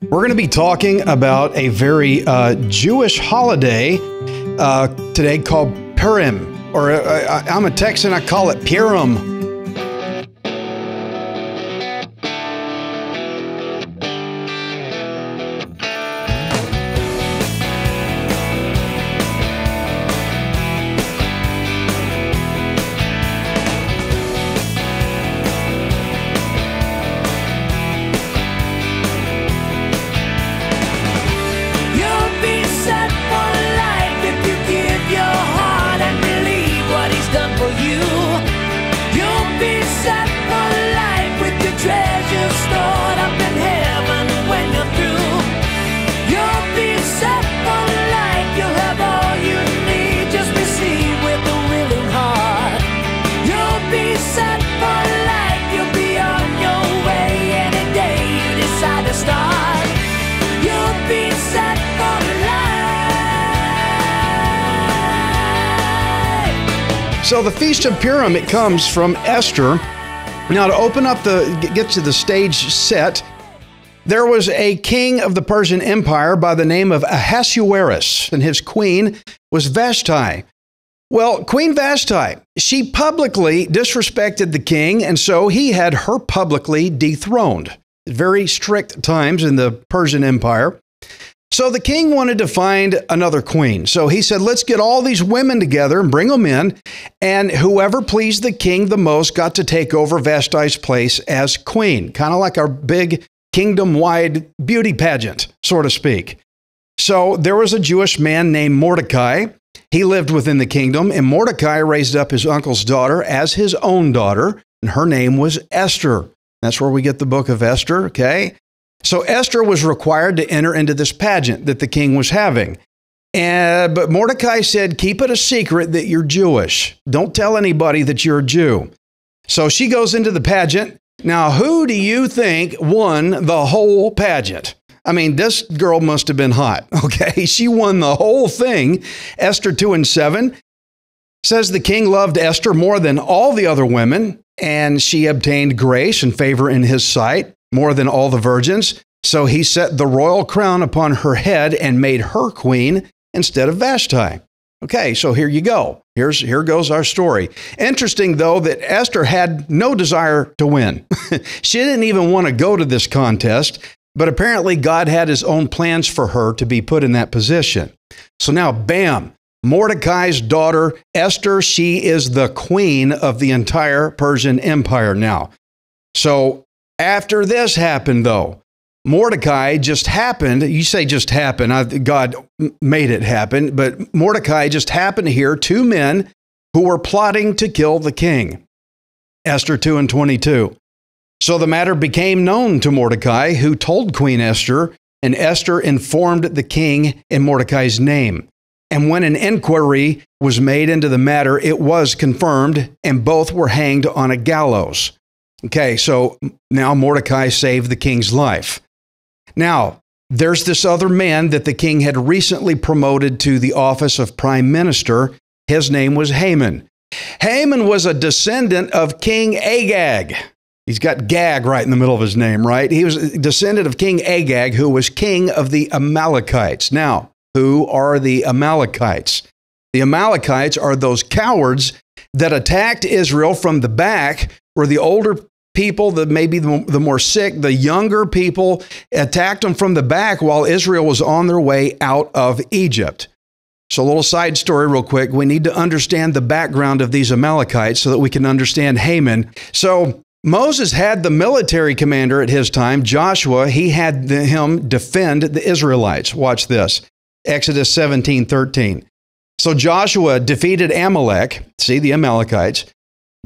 We're going to be talking about a very uh, Jewish holiday uh, today called Purim, or uh, I'm a Texan, I call it Purim. Purim, it comes from Esther. Now, to open up the, get to the stage set, there was a king of the Persian Empire by the name of Ahasuerus, and his queen was Vashti. Well, Queen Vashti, she publicly disrespected the king, and so he had her publicly dethroned. Very strict times in the Persian Empire. So the king wanted to find another queen. So he said, let's get all these women together and bring them in. And whoever pleased the king the most got to take over Vashti's place as queen, kind of like our big kingdom wide beauty pageant, so to speak. So there was a Jewish man named Mordecai. He lived within the kingdom, and Mordecai raised up his uncle's daughter as his own daughter, and her name was Esther. That's where we get the book of Esther, okay? So Esther was required to enter into this pageant that the king was having. And, but Mordecai said, keep it a secret that you're Jewish. Don't tell anybody that you're a Jew. So she goes into the pageant. Now, who do you think won the whole pageant? I mean, this girl must have been hot. Okay. She won the whole thing. Esther 2 and 7 says the king loved Esther more than all the other women, and she obtained grace and favor in his sight more than all the virgins. So he set the royal crown upon her head and made her queen instead of Vashti. Okay, so here you go. Here's here goes our story. Interesting though that Esther had no desire to win. she didn't even want to go to this contest, but apparently God had his own plans for her to be put in that position. So now bam, Mordecai's daughter Esther, she is the queen of the entire Persian empire now. So after this happened though, Mordecai just happened, you say just happened, I, God made it happen, but Mordecai just happened hear two men who were plotting to kill the king. Esther 2 and 22. So the matter became known to Mordecai, who told Queen Esther, and Esther informed the king in Mordecai's name. And when an inquiry was made into the matter, it was confirmed, and both were hanged on a gallows. Okay, so now Mordecai saved the king's life. Now, there's this other man that the king had recently promoted to the office of prime minister. His name was Haman. Haman was a descendant of King Agag. He's got Gag right in the middle of his name, right? He was a descendant of King Agag, who was king of the Amalekites. Now, who are the Amalekites? The Amalekites are those cowards that attacked Israel from the back, where the older people, the maybe the, the more sick, the younger people attacked them from the back while Israel was on their way out of Egypt. So, a little side story, real quick. We need to understand the background of these Amalekites so that we can understand Haman. So, Moses had the military commander at his time, Joshua. He had the, him defend the Israelites. Watch this Exodus 17 13. So, Joshua defeated Amalek, see the Amalekites.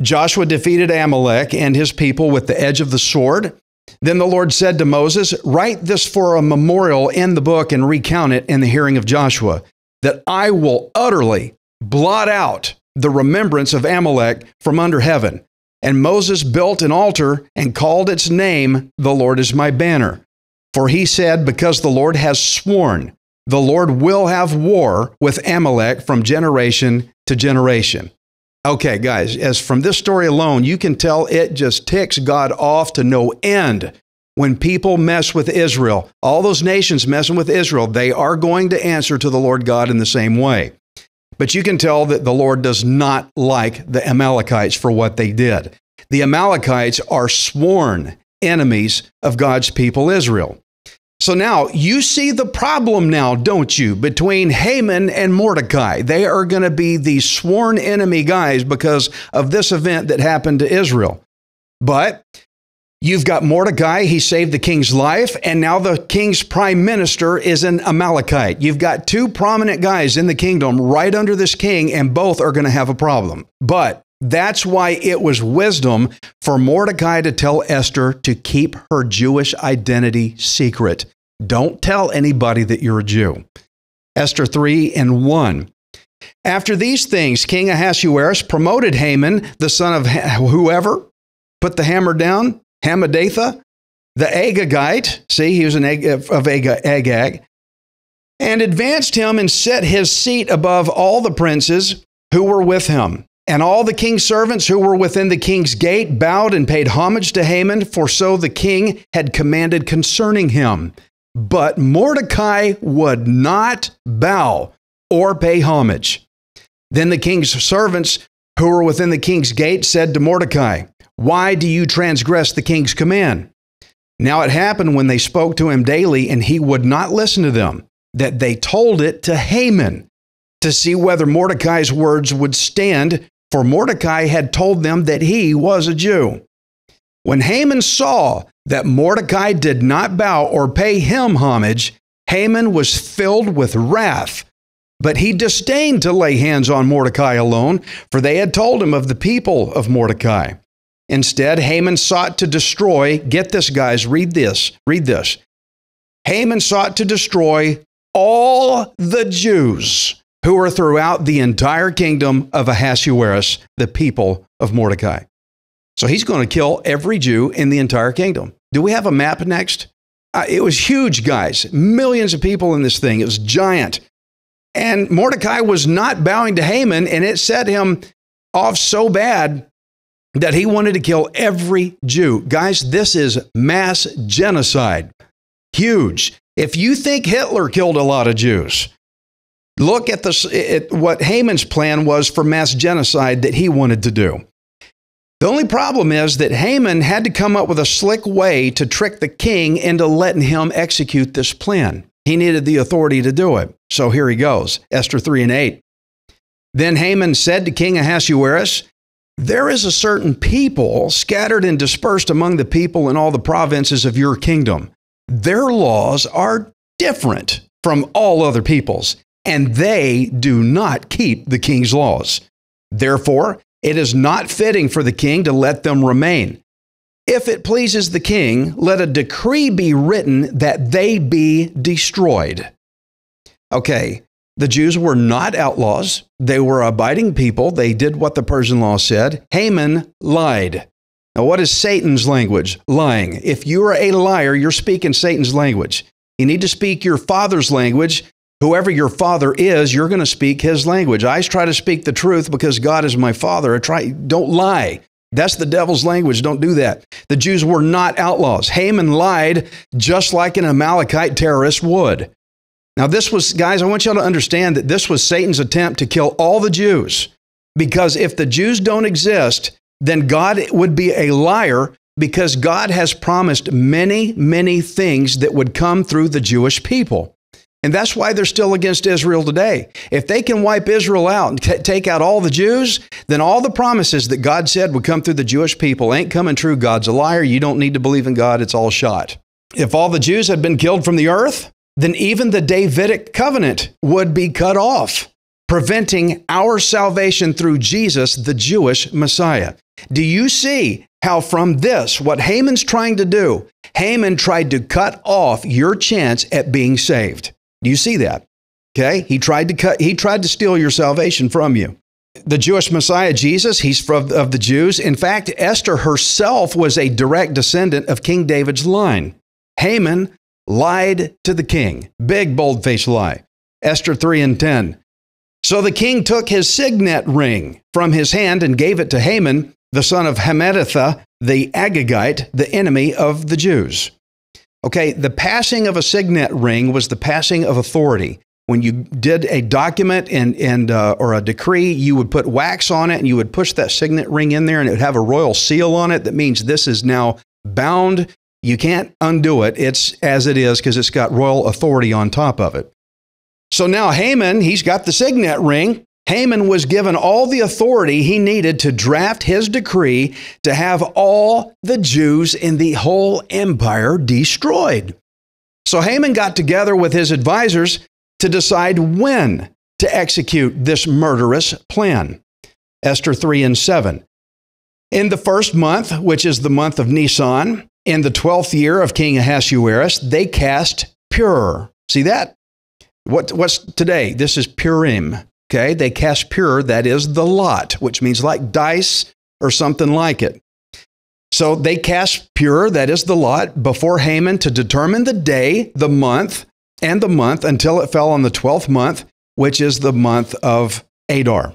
Joshua defeated Amalek and his people with the edge of the sword. Then the Lord said to Moses, Write this for a memorial in the book and recount it in the hearing of Joshua, that I will utterly blot out the remembrance of Amalek from under heaven. And Moses built an altar and called its name, The Lord is my banner. For he said, Because the Lord has sworn, the Lord will have war with Amalek from generation to generation. Okay, guys, as from this story alone, you can tell it just ticks God off to no end. when people mess with Israel, all those nations messing with Israel, they are going to answer to the Lord God in the same way. But you can tell that the Lord does not like the Amalekites for what they did. The Amalekites are sworn enemies of God's people, Israel. So now you see the problem now, don't you, between Haman and Mordecai? They are going to be the sworn enemy guys because of this event that happened to Israel. But you've got Mordecai, he saved the king's life, and now the king's prime minister is an Amalekite. You've got two prominent guys in the kingdom right under this king, and both are going to have a problem. But that's why it was wisdom for Mordecai to tell Esther to keep her Jewish identity secret. Don't tell anybody that you're a Jew. Esther 3 and 1. After these things, King Ahasuerus promoted Haman, the son of whoever, put the hammer down, Hammedatha, the Agagite, see, he was an Ag- of Agag, and advanced him and set his seat above all the princes who were with him. And all the king's servants who were within the king's gate bowed and paid homage to Haman, for so the king had commanded concerning him. But Mordecai would not bow or pay homage. Then the king's servants who were within the king's gate said to Mordecai, Why do you transgress the king's command? Now it happened when they spoke to him daily and he would not listen to them, that they told it to Haman to see whether Mordecai's words would stand, for Mordecai had told them that he was a Jew. When Haman saw that Mordecai did not bow or pay him homage, Haman was filled with wrath. But he disdained to lay hands on Mordecai alone, for they had told him of the people of Mordecai. Instead, Haman sought to destroy, get this, guys, read this, read this. Haman sought to destroy all the Jews who were throughout the entire kingdom of Ahasuerus, the people of Mordecai. So he's going to kill every Jew in the entire kingdom. Do we have a map next? Uh, it was huge, guys. Millions of people in this thing. It was giant. And Mordecai was not bowing to Haman, and it set him off so bad that he wanted to kill every Jew. Guys, this is mass genocide. Huge. If you think Hitler killed a lot of Jews, look at, at what Haman's plan was for mass genocide that he wanted to do. The only problem is that Haman had to come up with a slick way to trick the king into letting him execute this plan. He needed the authority to do it. So here he goes Esther 3 and 8. Then Haman said to King Ahasuerus, There is a certain people scattered and dispersed among the people in all the provinces of your kingdom. Their laws are different from all other peoples, and they do not keep the king's laws. Therefore, it is not fitting for the king to let them remain. If it pleases the king, let a decree be written that they be destroyed. Okay, the Jews were not outlaws. They were abiding people. They did what the Persian law said. Haman lied. Now, what is Satan's language? Lying. If you are a liar, you're speaking Satan's language. You need to speak your father's language Whoever your father is, you're going to speak his language. I try to speak the truth because God is my father. I try, don't lie. That's the devil's language. Don't do that. The Jews were not outlaws. Haman lied just like an Amalekite terrorist would. Now, this was, guys, I want you all to understand that this was Satan's attempt to kill all the Jews. Because if the Jews don't exist, then God would be a liar because God has promised many, many things that would come through the Jewish people. And that's why they're still against Israel today. If they can wipe Israel out and t- take out all the Jews, then all the promises that God said would come through the Jewish people ain't coming true. God's a liar. You don't need to believe in God. It's all shot. If all the Jews had been killed from the earth, then even the Davidic covenant would be cut off, preventing our salvation through Jesus, the Jewish Messiah. Do you see how from this, what Haman's trying to do, Haman tried to cut off your chance at being saved? Do you see that? Okay? He tried to cut he tried to steal your salvation from you. The Jewish Messiah Jesus, he's from of the Jews. In fact, Esther herself was a direct descendant of King David's line. Haman lied to the king. Big bold-faced lie. Esther 3 and 10. So the king took his signet ring from his hand and gave it to Haman, the son of Hammedatha, the Agagite, the enemy of the Jews. Okay, the passing of a signet ring was the passing of authority. When you did a document and, and uh, or a decree, you would put wax on it and you would push that signet ring in there and it would have a royal seal on it that means this is now bound. You can't undo it. It's as it is because it's got royal authority on top of it. So now Haman, he's got the signet ring. Haman was given all the authority he needed to draft his decree to have all the Jews in the whole empire destroyed. So Haman got together with his advisors to decide when to execute this murderous plan. Esther 3 and 7. In the first month, which is the month of Nisan, in the 12th year of King Ahasuerus, they cast Pur. See that? What, what's today? This is Purim. Okay, they cast Pur, that is the lot, which means like dice or something like it. So they cast Pur, that is the lot, before Haman to determine the day, the month, and the month until it fell on the 12th month, which is the month of Adar.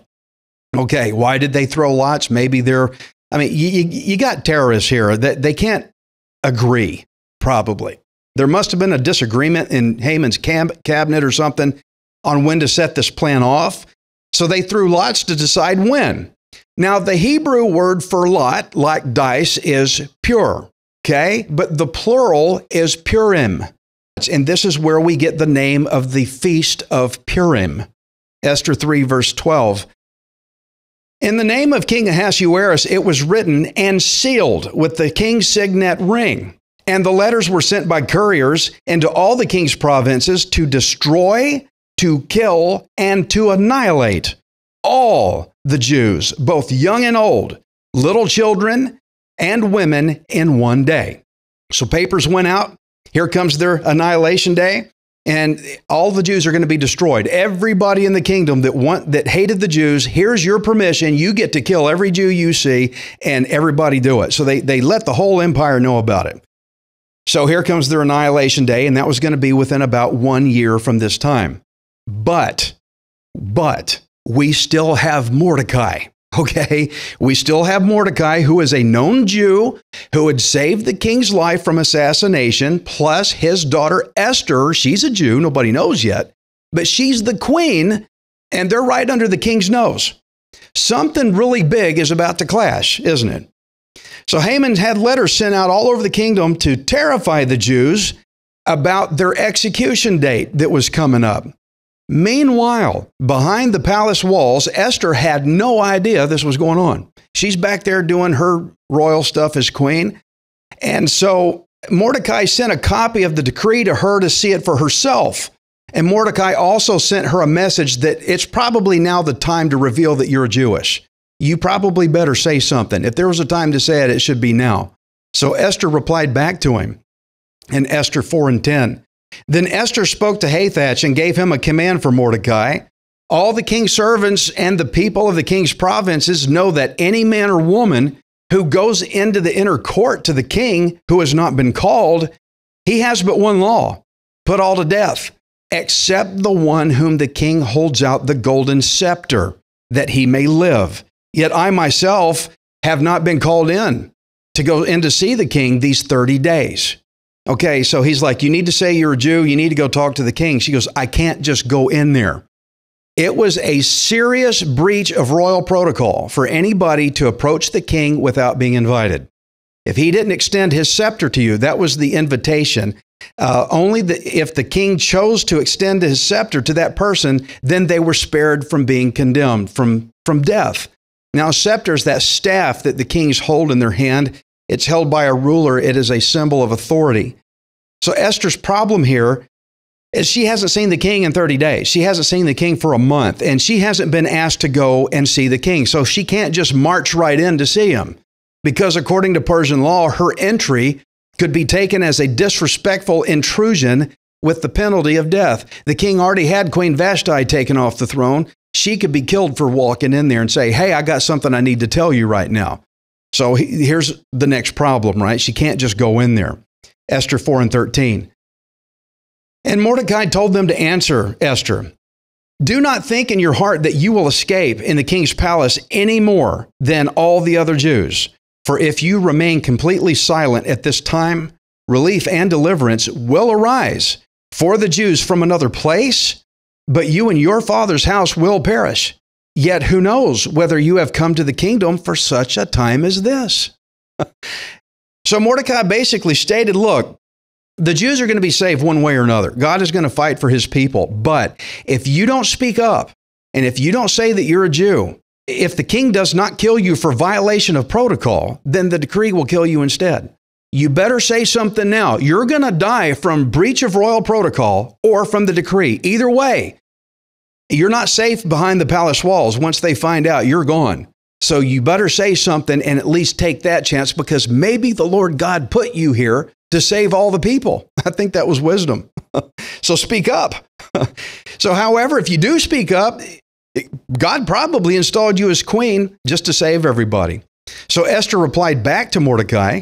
Okay, why did they throw lots? Maybe they're, I mean, you, you got terrorists here that they can't agree, probably. There must have been a disagreement in Haman's cab- cabinet or something on when to set this plan off. So they threw lots to decide when. Now, the Hebrew word for lot, like dice, is Pur, okay? But the plural is Purim. And this is where we get the name of the Feast of Purim. Esther 3, verse 12. In the name of King Ahasuerus, it was written and sealed with the king's signet ring. And the letters were sent by couriers into all the king's provinces to destroy to kill and to annihilate all the Jews, both young and old, little children and women in one day. So papers went out. Here comes their annihilation day. And all the Jews are going to be destroyed. Everybody in the kingdom that want that hated the Jews, here's your permission. You get to kill every Jew you see, and everybody do it. So they, they let the whole empire know about it. So here comes their annihilation day, and that was going to be within about one year from this time. But, but we still have Mordecai. Okay, we still have Mordecai, who is a known Jew who had saved the king's life from assassination, plus his daughter Esther. She's a Jew, nobody knows yet, but she's the queen, and they're right under the king's nose. Something really big is about to clash, isn't it? So Haman had letters sent out all over the kingdom to terrify the Jews about their execution date that was coming up. Meanwhile, behind the palace walls, Esther had no idea this was going on. She's back there doing her royal stuff as queen. And so Mordecai sent a copy of the decree to her to see it for herself. And Mordecai also sent her a message that it's probably now the time to reveal that you're Jewish. You probably better say something. If there was a time to say it, it should be now. So Esther replied back to him in Esther 4 and 10. Then Esther spoke to Hathach and gave him a command for Mordecai. All the king's servants and the people of the king's provinces know that any man or woman who goes into the inner court to the king who has not been called, he has but one law put all to death, except the one whom the king holds out the golden scepter, that he may live. Yet I myself have not been called in to go in to see the king these 30 days. Okay, so he's like, You need to say you're a Jew. You need to go talk to the king. She goes, I can't just go in there. It was a serious breach of royal protocol for anybody to approach the king without being invited. If he didn't extend his scepter to you, that was the invitation. Uh, only the, if the king chose to extend his scepter to that person, then they were spared from being condemned, from, from death. Now, scepter is that staff that the kings hold in their hand. It's held by a ruler, it is a symbol of authority. So Esther's problem here is she hasn't seen the king in 30 days. She hasn't seen the king for a month, and she hasn't been asked to go and see the king. So she can't just march right in to see him because, according to Persian law, her entry could be taken as a disrespectful intrusion with the penalty of death. The king already had Queen Vashti taken off the throne. She could be killed for walking in there and say, Hey, I got something I need to tell you right now. So here's the next problem, right? She can't just go in there. Esther 4 and 13. And Mordecai told them to answer Esther Do not think in your heart that you will escape in the king's palace any more than all the other Jews. For if you remain completely silent at this time, relief and deliverance will arise for the Jews from another place, but you and your father's house will perish. Yet who knows whether you have come to the kingdom for such a time as this? so Mordecai basically stated look, the Jews are going to be saved one way or another. God is going to fight for his people. But if you don't speak up and if you don't say that you're a Jew, if the king does not kill you for violation of protocol, then the decree will kill you instead. You better say something now. You're going to die from breach of royal protocol or from the decree. Either way, you're not safe behind the palace walls. Once they find out, you're gone. So you better say something and at least take that chance because maybe the Lord God put you here to save all the people. I think that was wisdom. so speak up. so, however, if you do speak up, God probably installed you as queen just to save everybody. So Esther replied back to Mordecai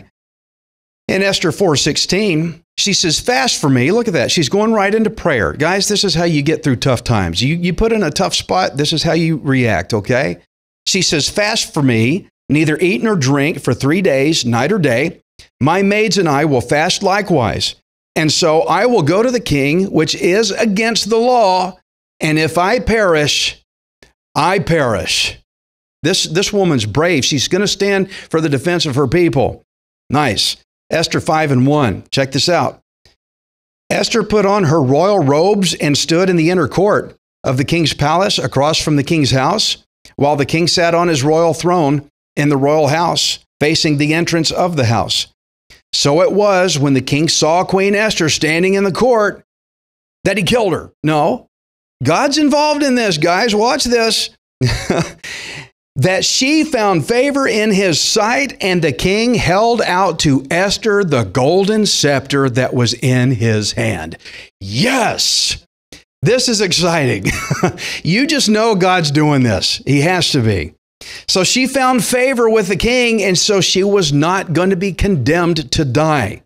in Esther 4:16. She says, "Fast for me." Look at that. She's going right into prayer. Guys, this is how you get through tough times. You you put in a tough spot, this is how you react, okay? She says, "Fast for me, neither eat nor drink for 3 days, night or day. My maids and I will fast likewise. And so I will go to the king, which is against the law, and if I perish, I perish. This, this woman's brave. She's going to stand for the defense of her people. Nice. Esther 5 and 1. Check this out. Esther put on her royal robes and stood in the inner court of the king's palace across from the king's house, while the king sat on his royal throne in the royal house, facing the entrance of the house. So it was when the king saw Queen Esther standing in the court that he killed her. No, God's involved in this, guys. Watch this. that she found favor in his sight, and the king held out to Esther the golden scepter that was in his hand. Yes, this is exciting. you just know God's doing this. He has to be. So she found favor with the king, and so she was not going to be condemned to die.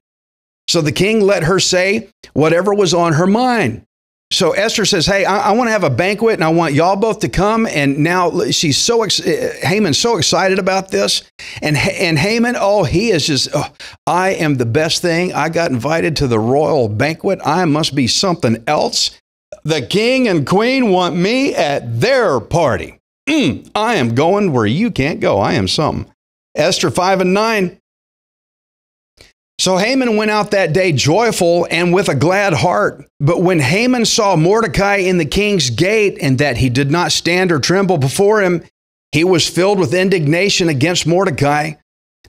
So the king let her say whatever was on her mind. So Esther says, Hey, I, I want to have a banquet and I want y'all both to come. And now she's so, ex- Haman's so excited about this. And, and Haman, oh, he is just, oh, I am the best thing. I got invited to the royal banquet. I must be something else. The king and queen want me at their party. Mm, I am going where you can't go. I am something. Esther 5 and 9. So Haman went out that day joyful and with a glad heart. But when Haman saw Mordecai in the king's gate and that he did not stand or tremble before him, he was filled with indignation against Mordecai.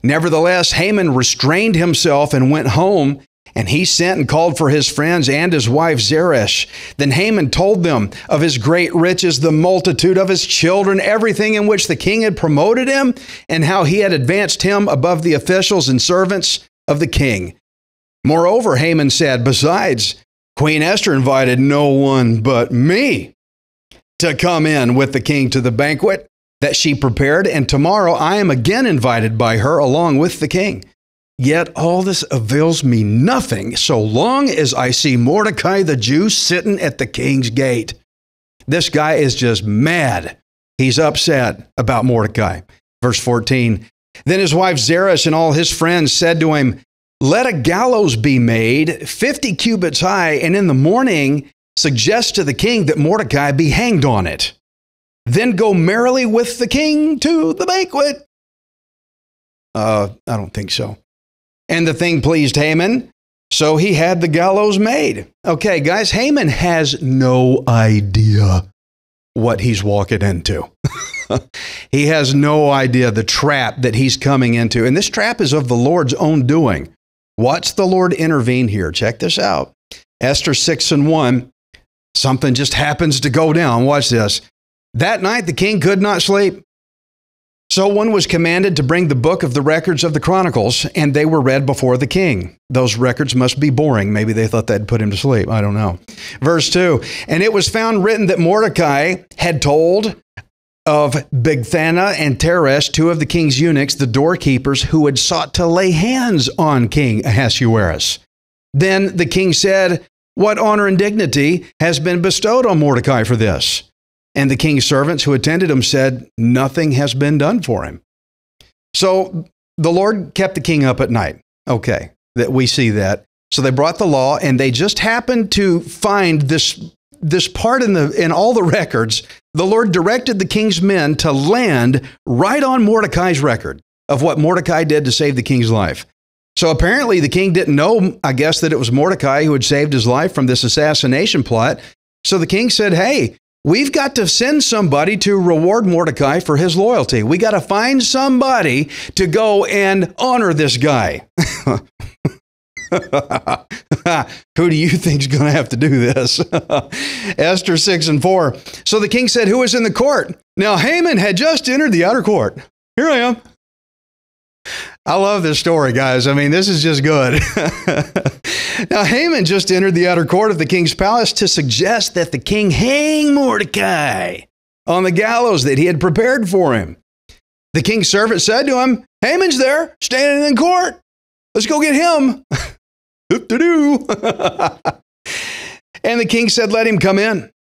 Nevertheless, Haman restrained himself and went home and he sent and called for his friends and his wife Zeresh. Then Haman told them of his great riches, the multitude of his children, everything in which the king had promoted him, and how he had advanced him above the officials and servants of the king. Moreover, Haman said, Besides, Queen Esther invited no one but me to come in with the king to the banquet that she prepared, and tomorrow I am again invited by her along with the king. Yet all this avails me nothing so long as I see Mordecai the Jew sitting at the king's gate. This guy is just mad. He's upset about Mordecai. Verse 14 Then his wife Zeresh and all his friends said to him, Let a gallows be made 50 cubits high, and in the morning suggest to the king that Mordecai be hanged on it. Then go merrily with the king to the banquet. Uh, I don't think so and the thing pleased Haman. So he had the gallows made. Okay, guys, Haman has no idea what he's walking into. he has no idea the trap that he's coming into. And this trap is of the Lord's own doing. Watch the Lord intervene here. Check this out. Esther 6 and 1. Something just happens to go down. Watch this. That night the king could not sleep. So one was commanded to bring the book of the records of the Chronicles, and they were read before the king. Those records must be boring. Maybe they thought that'd put him to sleep. I don't know. Verse 2 And it was found written that Mordecai had told of Bigthana and Teresh, two of the king's eunuchs, the doorkeepers, who had sought to lay hands on King Ahasuerus. Then the king said, What honor and dignity has been bestowed on Mordecai for this? And the king's servants who attended him said, Nothing has been done for him. So the Lord kept the king up at night. Okay, that we see that. So they brought the law, and they just happened to find this this part in the in all the records. The Lord directed the king's men to land right on Mordecai's record of what Mordecai did to save the king's life. So apparently, the king didn't know, I guess, that it was Mordecai who had saved his life from this assassination plot. So the king said, Hey, we've got to send somebody to reward Mordecai for his loyalty. We got to find somebody to go and honor this guy. Who do you think is going to have to do this? Esther 6 and 4. So the king said, Who is in the court? Now Haman had just entered the outer court. Here I am. I love this story, guys. I mean, this is just good. now, Haman just entered the outer court of the king's palace to suggest that the king hang Mordecai on the gallows that he had prepared for him. The king's servant said to him, Haman's there, standing in court. Let's go get him. And the king said, Let him come in.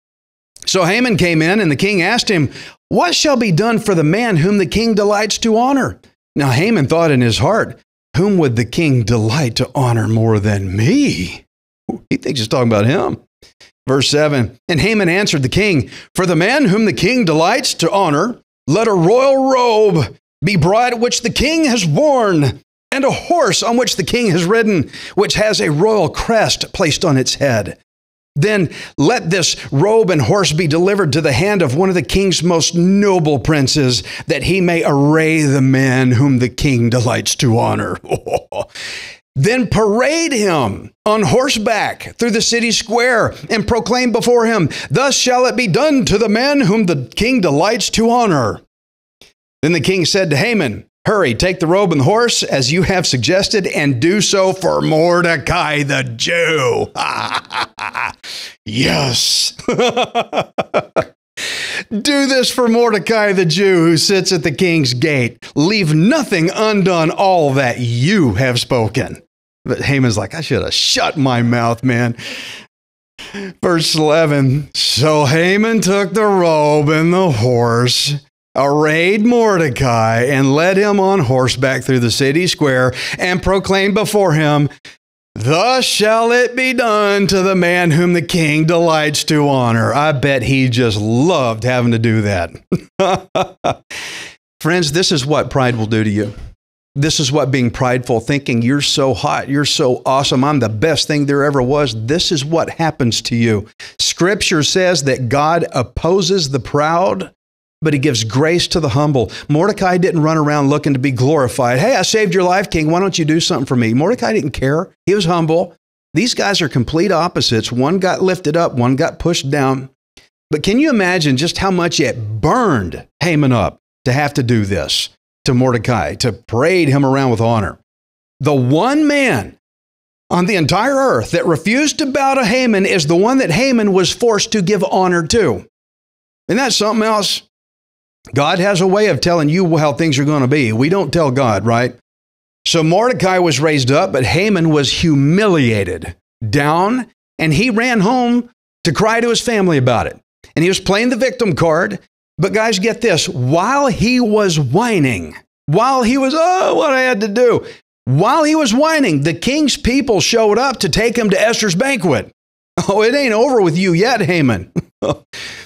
So Haman came in, and the king asked him, What shall be done for the man whom the king delights to honor? Now Haman thought in his heart, Whom would the king delight to honor more than me? He thinks he's talking about him. Verse 7 And Haman answered the king, For the man whom the king delights to honor, let a royal robe be brought which the king has worn, and a horse on which the king has ridden, which has a royal crest placed on its head. Then let this robe and horse be delivered to the hand of one of the king's most noble princes, that he may array the man whom the king delights to honor. then parade him on horseback through the city square and proclaim before him, Thus shall it be done to the man whom the king delights to honor. Then the king said to Haman, Hurry, take the robe and the horse as you have suggested, and do so for Mordecai the Jew. yes. do this for Mordecai the Jew who sits at the king's gate. Leave nothing undone, all that you have spoken. But Haman's like, I should have shut my mouth, man. Verse 11 So Haman took the robe and the horse arrayed Mordecai and led him on horseback through the city square and proclaimed before him, Thus shall it be done to the man whom the king delights to honor. I bet he just loved having to do that. Friends, this is what pride will do to you. This is what being prideful, thinking you're so hot, you're so awesome, I'm the best thing there ever was. This is what happens to you. Scripture says that God opposes the proud, but he gives grace to the humble. Mordecai didn't run around looking to be glorified. Hey, I saved your life, king. Why don't you do something for me? Mordecai didn't care. He was humble. These guys are complete opposites. One got lifted up, one got pushed down. But can you imagine just how much it burned Haman up to have to do this to Mordecai, to parade him around with honor? The one man on the entire earth that refused to bow to Haman is the one that Haman was forced to give honor to. Isn't that something else? God has a way of telling you how things are going to be. We don't tell God, right? So Mordecai was raised up, but Haman was humiliated, down, and he ran home to cry to his family about it. And he was playing the victim card. But guys, get this while he was whining, while he was, oh, what I had to do, while he was whining, the king's people showed up to take him to Esther's banquet. Oh, it ain't over with you yet, Haman.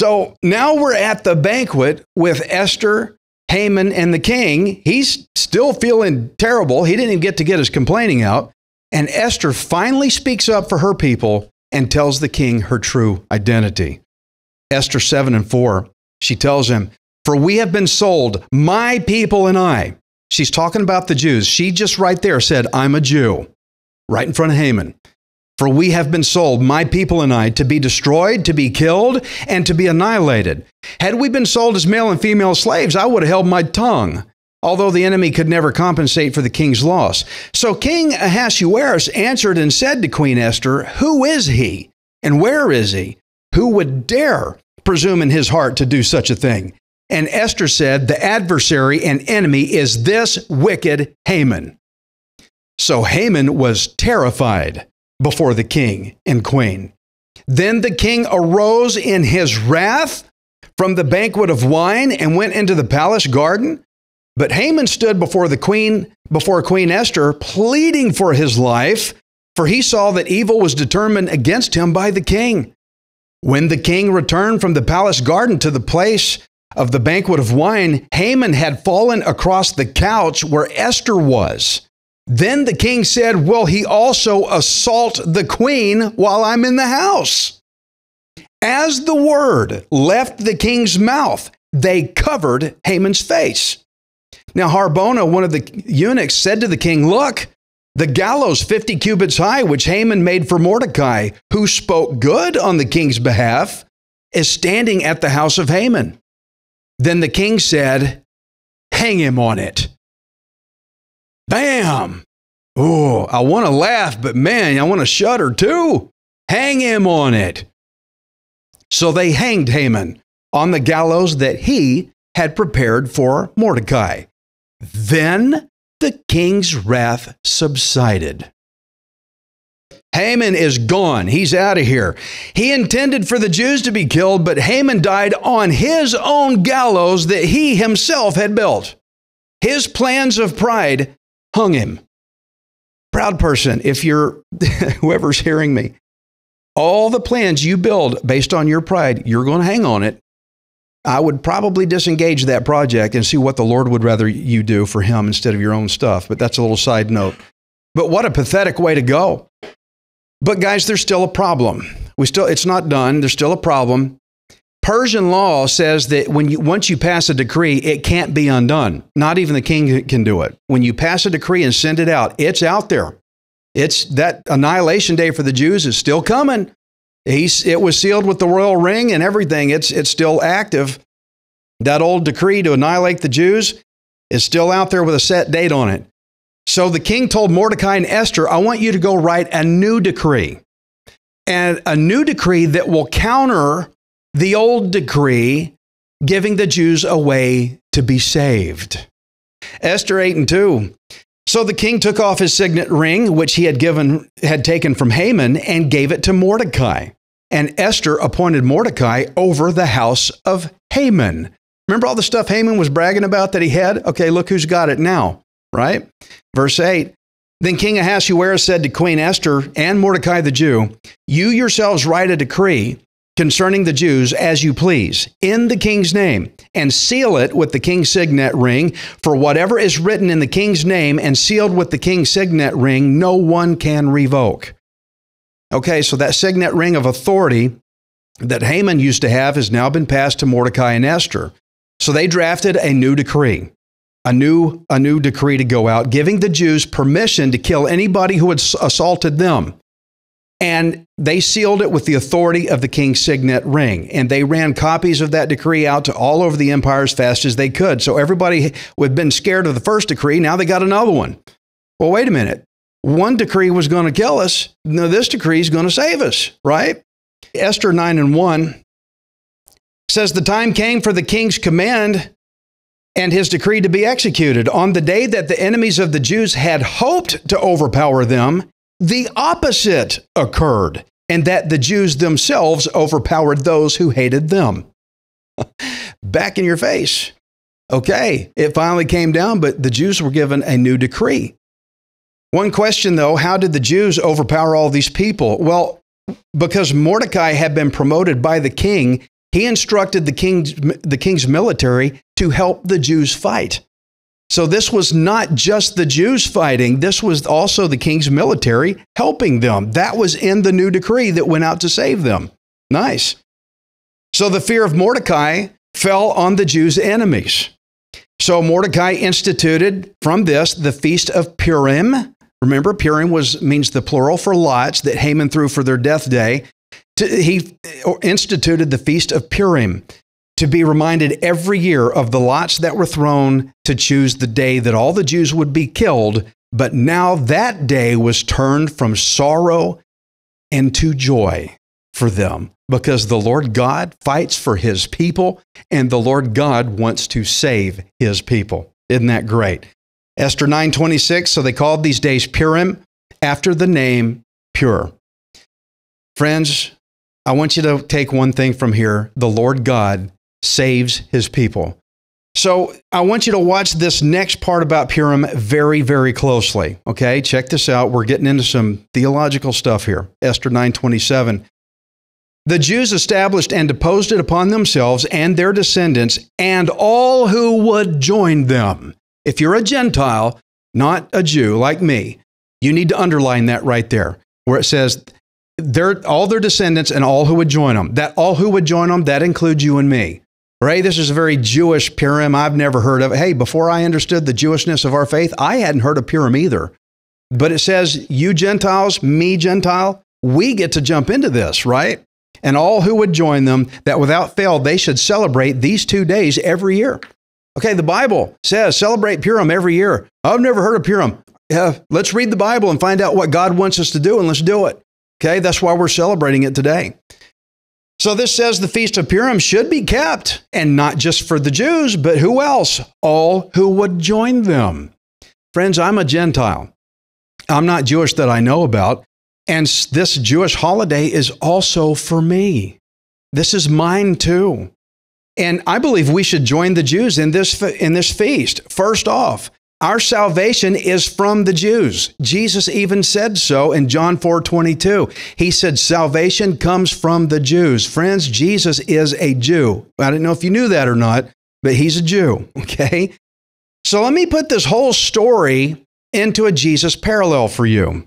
So now we're at the banquet with Esther, Haman, and the king. He's still feeling terrible. He didn't even get to get his complaining out. And Esther finally speaks up for her people and tells the king her true identity. Esther 7 and 4, she tells him, For we have been sold, my people and I. She's talking about the Jews. She just right there said, I'm a Jew, right in front of Haman. For we have been sold, my people and I, to be destroyed, to be killed, and to be annihilated. Had we been sold as male and female slaves, I would have held my tongue, although the enemy could never compensate for the king's loss. So King Ahasuerus answered and said to Queen Esther, Who is he? And where is he? Who would dare presume in his heart to do such a thing? And Esther said, The adversary and enemy is this wicked Haman. So Haman was terrified before the king and queen. Then the king arose in his wrath from the banquet of wine and went into the palace garden. But Haman stood before the queen, before Queen Esther, pleading for his life, for he saw that evil was determined against him by the king. When the king returned from the palace garden to the place of the banquet of wine, Haman had fallen across the couch where Esther was. Then the king said, Will he also assault the queen while I'm in the house? As the word left the king's mouth, they covered Haman's face. Now, Harbona, one of the eunuchs, said to the king, Look, the gallows 50 cubits high, which Haman made for Mordecai, who spoke good on the king's behalf, is standing at the house of Haman. Then the king said, Hang him on it. Bam! Oh, I want to laugh, but man, I want to shudder too. Hang him on it. So they hanged Haman on the gallows that he had prepared for Mordecai. Then the king's wrath subsided. Haman is gone. He's out of here. He intended for the Jews to be killed, but Haman died on his own gallows that he himself had built. His plans of pride hung him. Proud person, if you're whoever's hearing me, all the plans you build based on your pride, you're going to hang on it. I would probably disengage that project and see what the Lord would rather you do for him instead of your own stuff. But that's a little side note. But what a pathetic way to go. But guys, there's still a problem. We still it's not done. There's still a problem. Persian law says that when you once you pass a decree, it can't be undone. Not even the king can do it. When you pass a decree and send it out, it's out there. It's that annihilation day for the Jews is still coming. He's, it was sealed with the royal ring and everything. It's, it's still active. That old decree to annihilate the Jews is still out there with a set date on it. So the king told Mordecai and Esther, I want you to go write a new decree. And a new decree that will counter the old decree giving the Jews a way to be saved. Esther 8 and 2. So the king took off his signet ring, which he had given had taken from Haman, and gave it to Mordecai. And Esther appointed Mordecai over the house of Haman. Remember all the stuff Haman was bragging about that he had? Okay, look who's got it now, right? Verse 8. Then King Ahasuerus said to Queen Esther and Mordecai the Jew, You yourselves write a decree concerning the Jews as you please, in the king's name, and seal it with the king's signet ring. For whatever is written in the king's name and sealed with the king's signet ring, no one can revoke. Okay, so that signet ring of authority that Haman used to have has now been passed to Mordecai and Esther. So they drafted a new decree. A new, a new decree to go out, giving the Jews permission to kill anybody who had assaulted them. And they sealed it with the authority of the king's signet ring. And they ran copies of that decree out to all over the empire as fast as they could. So everybody had been scared of the first decree, now they got another one. Well, wait a minute. One decree was going to kill us. Now this decree is going to save us, right? Esther 9 and 1 says, The time came for the king's command and his decree to be executed. On the day that the enemies of the Jews had hoped to overpower them, the opposite occurred, and that the Jews themselves overpowered those who hated them. Back in your face. Okay, it finally came down, but the Jews were given a new decree. One question though how did the Jews overpower all these people? Well, because Mordecai had been promoted by the king, he instructed the king's, the king's military to help the Jews fight. So this was not just the Jews fighting, this was also the king's military helping them. That was in the new decree that went out to save them. Nice. So the fear of Mordecai fell on the Jews' enemies. So Mordecai instituted from this the feast of Purim. Remember, Purim was means the plural for lots that Haman threw for their death day. He instituted the feast of Purim to be reminded every year of the lots that were thrown to choose the day that all the Jews would be killed. But now that day was turned from sorrow into joy for them because the Lord God fights for his people and the Lord God wants to save his people. Isn't that great? Esther 9:26 so they called these days Purim after the name Pur. Friends, I want you to take one thing from here. The Lord God saves his people. So I want you to watch this next part about Purim very, very closely. Okay, check this out. We're getting into some theological stuff here. Esther 927. The Jews established and deposed it upon themselves and their descendants and all who would join them. If you're a Gentile, not a Jew like me, you need to underline that right there, where it says their, all their descendants and all who would join them. That all who would join them, that includes you and me. Right? This is a very Jewish Purim. I've never heard of it. Hey, before I understood the Jewishness of our faith, I hadn't heard of Purim either. But it says, you Gentiles, me Gentile, we get to jump into this, right? And all who would join them, that without fail they should celebrate these two days every year. Okay, the Bible says celebrate Purim every year. I've never heard of Purim. Yeah, let's read the Bible and find out what God wants us to do and let's do it. Okay, that's why we're celebrating it today. So this says the Feast of Purim should be kept, and not just for the Jews, but who else? All who would join them. Friends, I'm a Gentile. I'm not Jewish that I know about, and this Jewish holiday is also for me. This is mine too. And I believe we should join the Jews in this, in this feast. First off, our salvation is from the Jews. Jesus even said so in John 4 22. He said, Salvation comes from the Jews. Friends, Jesus is a Jew. I don't know if you knew that or not, but he's a Jew, okay? So let me put this whole story into a Jesus parallel for you.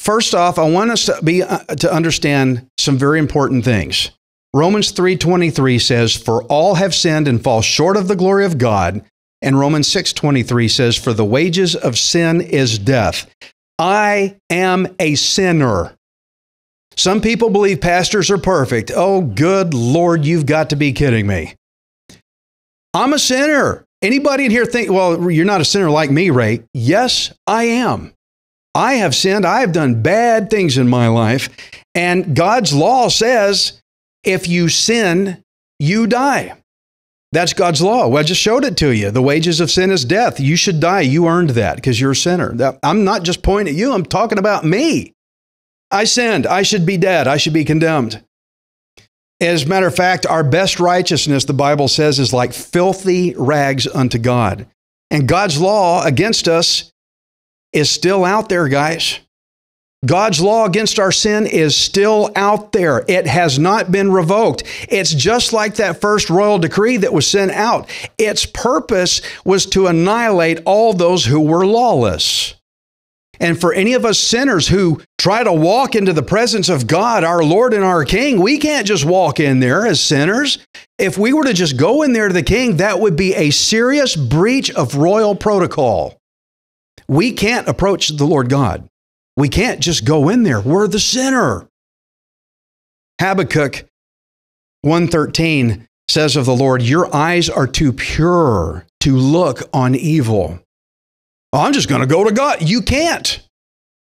First off, I want us to, be, uh, to understand some very important things. Romans 3:23 says, "For all have sinned and fall short of the glory of God." And Romans 6:23 says, "For the wages of sin is death." I am a sinner. Some people believe pastors are perfect. Oh, good Lord, you've got to be kidding me. I'm a sinner. Anybody in here think, well, you're not a sinner like me, Ray? Yes, I am. I have sinned. I have done bad things in my life. And God's law says if you sin, you die. That's God's law. Well, I just showed it to you. The wages of sin is death. You should die. You earned that because you're a sinner. I'm not just pointing at you, I'm talking about me. I sinned. I should be dead. I should be condemned. As a matter of fact, our best righteousness, the Bible says, is like filthy rags unto God. And God's law against us is still out there, guys. God's law against our sin is still out there. It has not been revoked. It's just like that first royal decree that was sent out. Its purpose was to annihilate all those who were lawless. And for any of us sinners who try to walk into the presence of God, our Lord and our King, we can't just walk in there as sinners. If we were to just go in there to the King, that would be a serious breach of royal protocol. We can't approach the Lord God. We can't just go in there. We're the sinner. Habakkuk 113 says of the Lord, Your eyes are too pure to look on evil. I'm just going to go to God. You can't.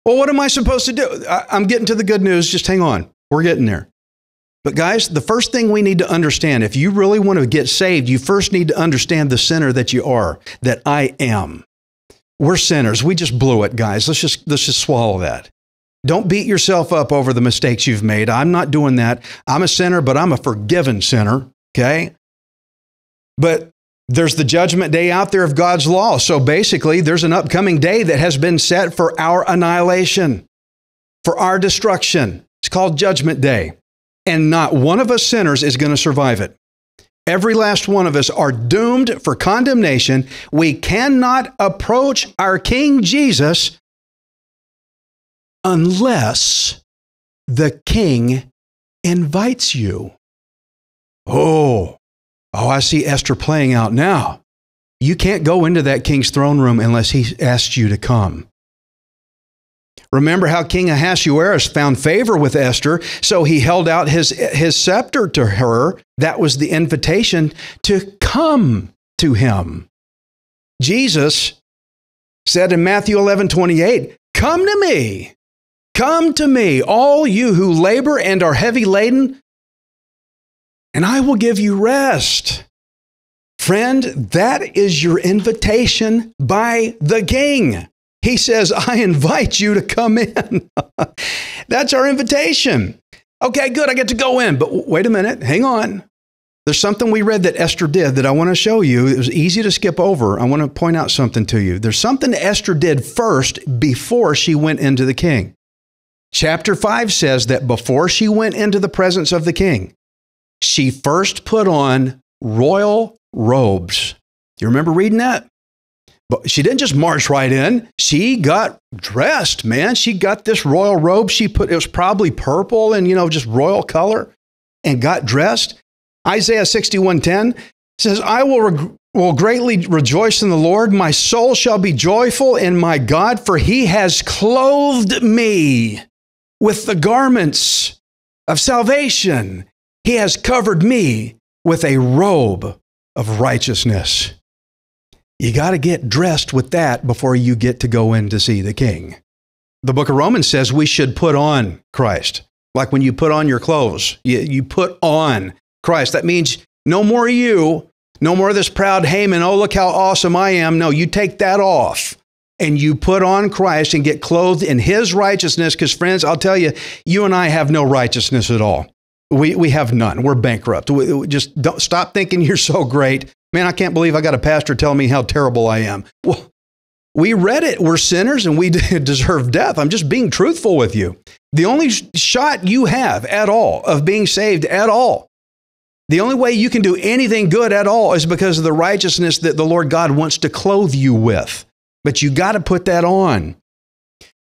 Well, what am I supposed to do? I'm getting to the good news. Just hang on. We're getting there. But, guys, the first thing we need to understand if you really want to get saved, you first need to understand the sinner that you are, that I am. We're sinners. We just blew it, guys. Let's just let's just swallow that. Don't beat yourself up over the mistakes you've made. I'm not doing that. I'm a sinner, but I'm a forgiven sinner, okay? But there's the judgment day out there of God's law. So basically, there's an upcoming day that has been set for our annihilation, for our destruction. It's called Judgment Day. And not one of us sinners is going to survive it. Every last one of us are doomed for condemnation. We cannot approach our King Jesus unless the King invites you. Oh, oh, I see Esther playing out now. You can't go into that king's throne room unless he asks you to come. Remember how King Ahasuerus found favor with Esther, so he held out his, his scepter to her. That was the invitation to come to him. Jesus said in Matthew 11 28, Come to me, come to me, all you who labor and are heavy laden, and I will give you rest. Friend, that is your invitation by the King. He says, I invite you to come in. That's our invitation. Okay, good. I get to go in. But wait a minute. Hang on. There's something we read that Esther did that I want to show you. It was easy to skip over. I want to point out something to you. There's something Esther did first before she went into the king. Chapter 5 says that before she went into the presence of the king, she first put on royal robes. Do you remember reading that? But she didn't just march right in. She got dressed, man. She got this royal robe. She put it was probably purple and you know just royal color and got dressed. Isaiah 61:10 says, "I will reg- will greatly rejoice in the Lord. My soul shall be joyful in my God, for he has clothed me with the garments of salvation. He has covered me with a robe of righteousness." You got to get dressed with that before you get to go in to see the king. The book of Romans says we should put on Christ. Like when you put on your clothes, you, you put on Christ. That means no more you, no more this proud Haman, oh, look how awesome I am. No, you take that off and you put on Christ and get clothed in his righteousness. Because, friends, I'll tell you, you and I have no righteousness at all. We, we have none. We're bankrupt. We, we just don't, stop thinking you're so great. Man, I can't believe I got a pastor telling me how terrible I am. Well, we read it. We're sinners and we deserve death. I'm just being truthful with you. The only shot you have at all of being saved at all, the only way you can do anything good at all is because of the righteousness that the Lord God wants to clothe you with. But you got to put that on.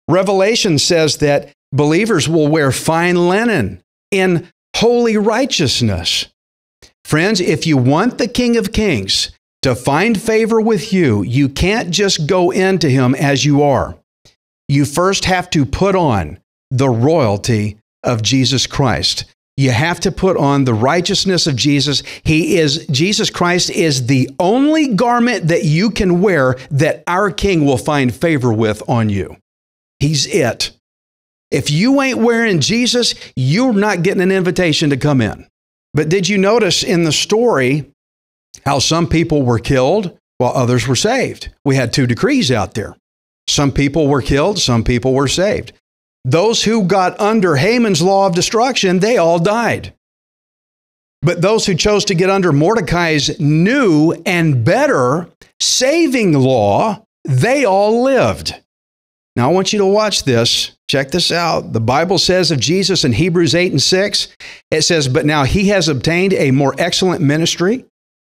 Revelation says that believers will wear fine linen in holy righteousness. Friends, if you want the King of Kings to find favor with you, you can't just go into him as you are. You first have to put on the royalty of Jesus Christ. You have to put on the righteousness of Jesus. He is Jesus Christ is the only garment that you can wear that our king will find favor with on you. He's it. If you ain't wearing Jesus, you're not getting an invitation to come in. But did you notice in the story how some people were killed while others were saved? We had two decrees out there. Some people were killed, some people were saved. Those who got under Haman's law of destruction, they all died. But those who chose to get under Mordecai's new and better saving law, they all lived. Now, I want you to watch this. Check this out. The Bible says of Jesus in Hebrews 8 and 6, it says, But now he has obtained a more excellent ministry,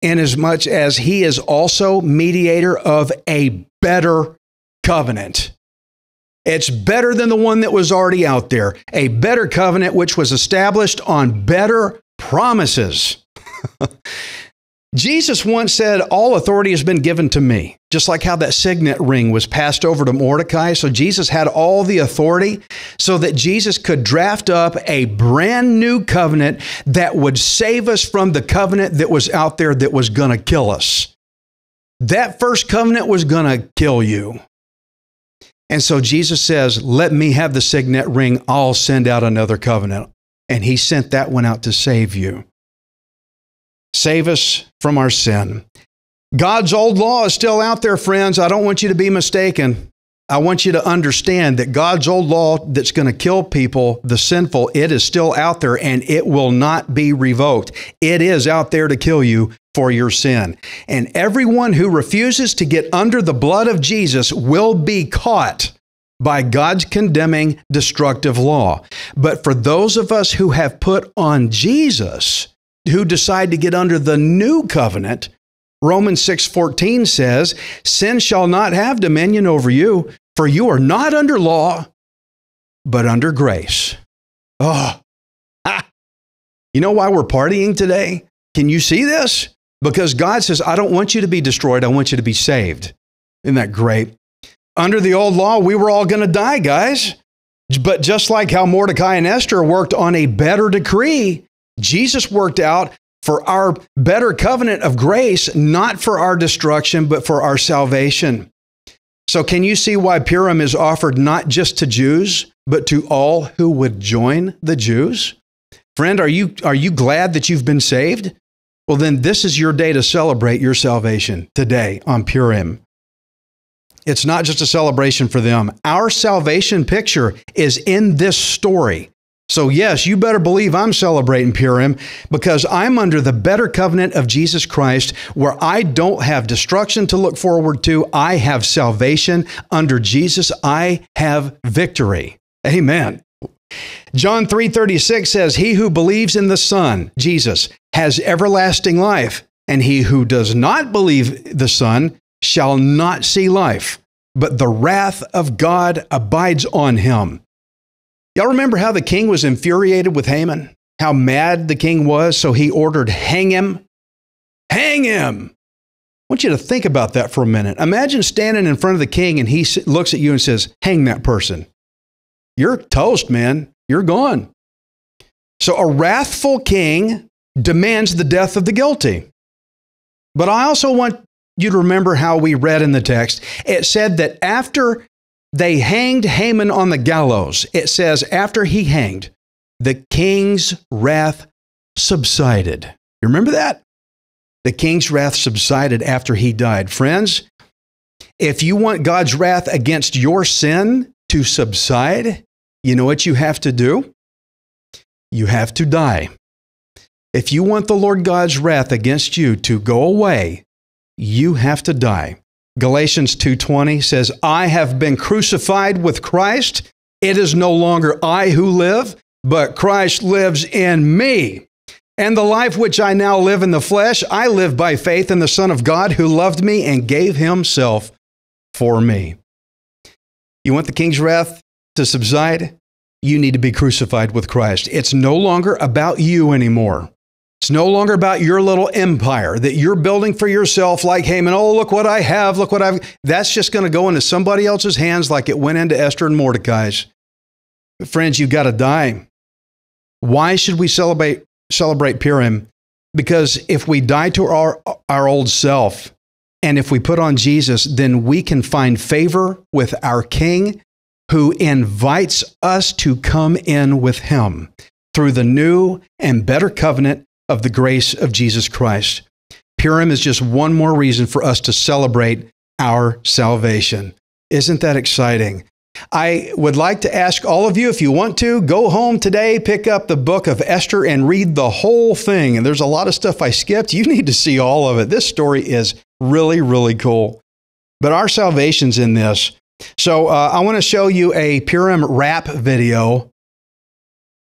inasmuch as he is also mediator of a better covenant. It's better than the one that was already out there, a better covenant which was established on better promises. Jesus once said, All authority has been given to me, just like how that signet ring was passed over to Mordecai. So Jesus had all the authority so that Jesus could draft up a brand new covenant that would save us from the covenant that was out there that was going to kill us. That first covenant was going to kill you. And so Jesus says, Let me have the signet ring, I'll send out another covenant. And he sent that one out to save you. Save us from our sin. God's old law is still out there, friends. I don't want you to be mistaken. I want you to understand that God's old law that's going to kill people, the sinful, it is still out there and it will not be revoked. It is out there to kill you for your sin. And everyone who refuses to get under the blood of Jesus will be caught by God's condemning destructive law. But for those of us who have put on Jesus, who decide to get under the new covenant, Romans 6:14 says, "Sin shall not have dominion over you, for you are not under law, but under grace." Oh. Ah. You know why we're partying today? Can you see this? Because God says, "I don't want you to be destroyed, I want you to be saved." Isn't that great? Under the old law, we were all going to die, guys. But just like how Mordecai and Esther worked on a better decree, Jesus worked out for our better covenant of grace, not for our destruction, but for our salvation. So, can you see why Purim is offered not just to Jews, but to all who would join the Jews? Friend, are you, are you glad that you've been saved? Well, then this is your day to celebrate your salvation today on Purim. It's not just a celebration for them. Our salvation picture is in this story So, yes, you better believe I'm celebrating Purim because I'm under the better covenant of Jesus Christ where I don't have destruction to look forward to. I have salvation. Under Jesus, I have victory. Amen. John 3:36 says, "He who believes in the Son, Jesus, has everlasting life, and he who does not believe the Son shall not see life, but the wrath of God abides on him." Y'all remember how the king was infuriated with Haman? How mad the king was, so he ordered, Hang him! Hang him! I want you to think about that for a minute. Imagine standing in front of the king and he looks at you and says, Hang that person. You're toast, man. You're gone. So a wrathful king demands the death of the guilty. But I also want you to remember how we read in the text. It said that after they hanged Haman on the gallows. It says, after he hanged, the king's wrath subsided. You remember that? The king's wrath subsided after he died. Friends, if you want God's wrath against your sin to subside, you know what you have to do? You have to die. If you want the Lord God's wrath against you to go away, you have to die. Galatians 2:20 says, "I have been crucified with Christ. It is no longer I who live, but Christ lives in me. And the life which I now live in the flesh, I live by faith in the Son of God who loved me and gave himself for me." You want the king's wrath to subside? You need to be crucified with Christ. It's no longer about you anymore. It's no longer about your little empire that you're building for yourself, like Haman. Oh, look what I have. Look what I've. That's just going to go into somebody else's hands like it went into Esther and Mordecai's. But friends, you've got to die. Why should we celebrate, celebrate Purim? Because if we die to our, our old self and if we put on Jesus, then we can find favor with our King who invites us to come in with him through the new and better covenant of the grace of Jesus Christ. Purim is just one more reason for us to celebrate our salvation. Isn't that exciting? I would like to ask all of you, if you want to, go home today, pick up the book of Esther, and read the whole thing. And there's a lot of stuff I skipped. You need to see all of it. This story is really, really cool. But our salvation's in this. So uh, I want to show you a Purim rap video.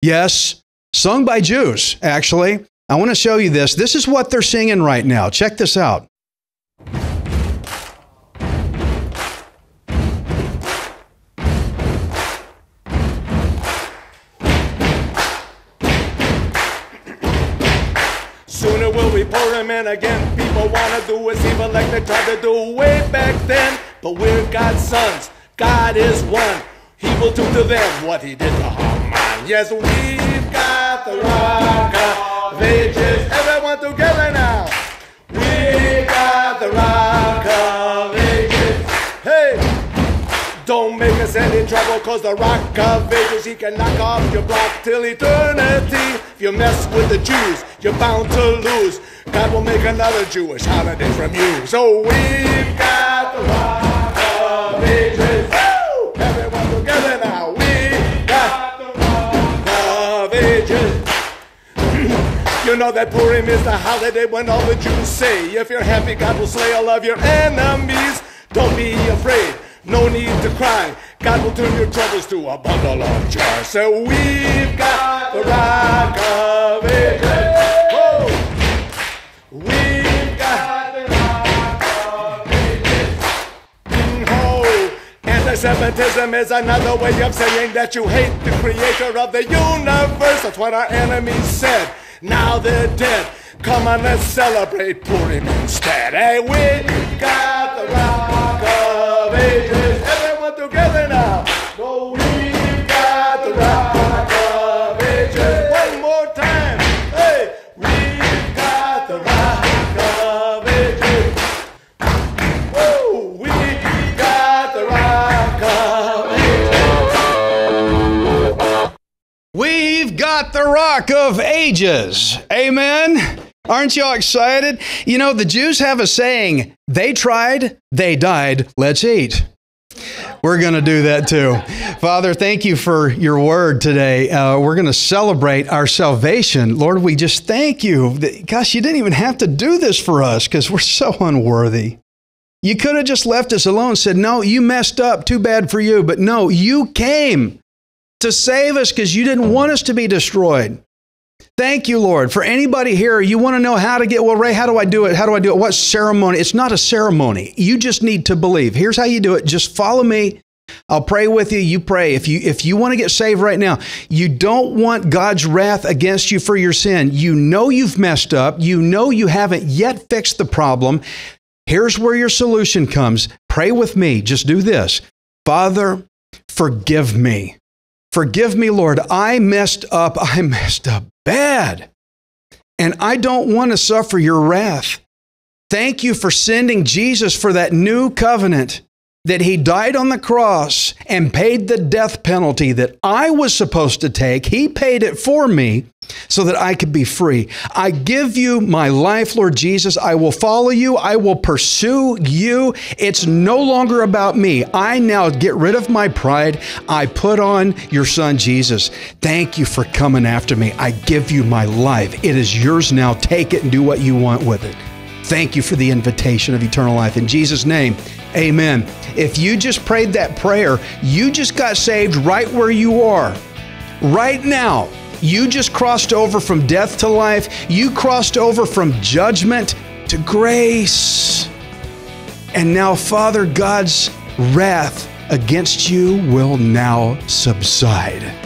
Yes, sung by Jews, actually. I want to show you this. This is what they're singing right now. Check this out. Sooner will we pour him in again. People wanna do us evil like they tried to do way back then. But we're God's sons. God is one. He will do to them what he did to Haman. Yes, we've got the of ages. Everyone together now. We got the rock of ages. Hey! Don't make us any trouble, cause the rock of ages, he can knock off your block till eternity. If you mess with the Jews, you're bound to lose. God will make another Jewish holiday from you. So we've got the rock of ages. You know that Purim is the holiday when all the Jews say, If you're happy, God will slay all of your enemies. Don't be afraid, no need to cry. God will turn your troubles to a bundle of joy. So we've got the rock of ages. Anti-Semitism is another way of saying that you hate the creator of the universe. That's what our enemies said. Now they're dead. Come on, let's celebrate Purim instead. Hey, we got the rock We've the rock of ages. Amen. Aren't y'all excited? You know, the Jews have a saying they tried, they died, let's eat. We're going to do that too. Father, thank you for your word today. Uh, we're going to celebrate our salvation. Lord, we just thank you. That, gosh, you didn't even have to do this for us because we're so unworthy. You could have just left us alone, said, No, you messed up. Too bad for you. But no, you came to save us because you didn't want us to be destroyed. Thank you, Lord. For anybody here, you want to know how to get, well, Ray, how do I do it? How do I do it? What ceremony? It's not a ceremony. You just need to believe. Here's how you do it. Just follow me. I'll pray with you. You pray. If you if you want to get saved right now, you don't want God's wrath against you for your sin. You know you've messed up. You know you haven't yet fixed the problem. Here's where your solution comes. Pray with me. Just do this. Father, forgive me. Forgive me, Lord. I messed up. I messed up bad. And I don't want to suffer your wrath. Thank you for sending Jesus for that new covenant that he died on the cross and paid the death penalty that I was supposed to take. He paid it for me so that I could be free. I give you my life, Lord Jesus. I will follow you. I will pursue you. It's no longer about me. I now get rid of my pride. I put on your son, Jesus. Thank you for coming after me. I give you my life. It is yours now. Take it and do what you want with it. Thank you for the invitation of eternal life. In Jesus' name, amen. If you just prayed that prayer, you just got saved right where you are. Right now, you just crossed over from death to life. You crossed over from judgment to grace. And now, Father God's wrath against you will now subside.